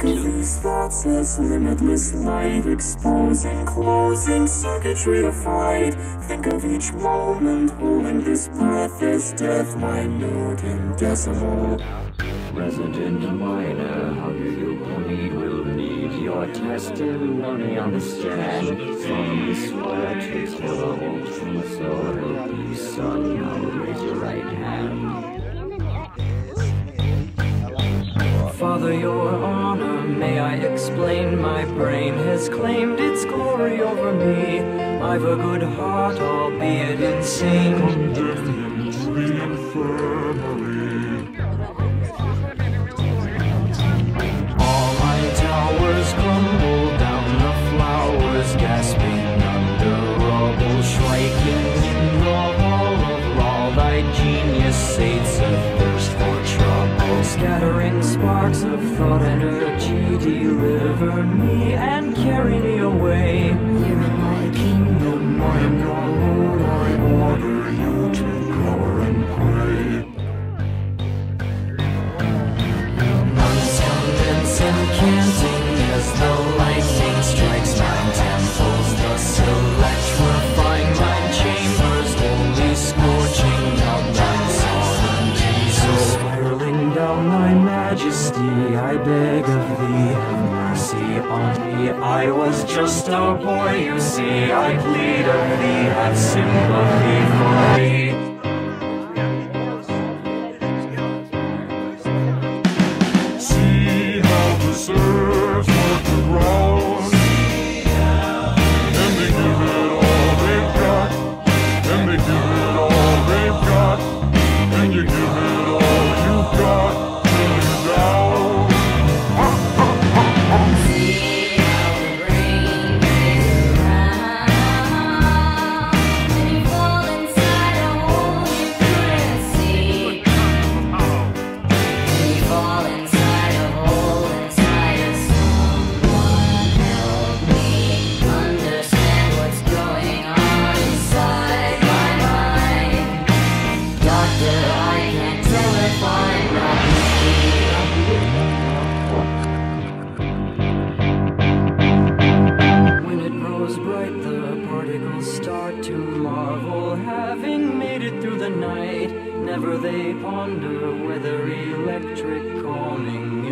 These thoughts as limitless light Exposing, closing circuitry of fight Think of each moment holding this breath as death Minute and decimal Resident miner, how you bleed? Will need your testimony on the stand. From this word to kill, truth, so help you, son. Father, your honor, may I explain? My brain has claimed its glory over me. I've a good heart, albeit insane. Deliver me and carry me away. Here in my kingdom I am your lord I order you to go and pray convince and canting as the lightning strikes nine temples. Thus electrifying my chambers, only scorching out thine sovereignty. So spiraling down thy majesty, I beg of thee, on me. I was just a boy, you see. I plead of thee, have sympathy for particles start to marvel, having made it through the night. Never they ponder whether electric calming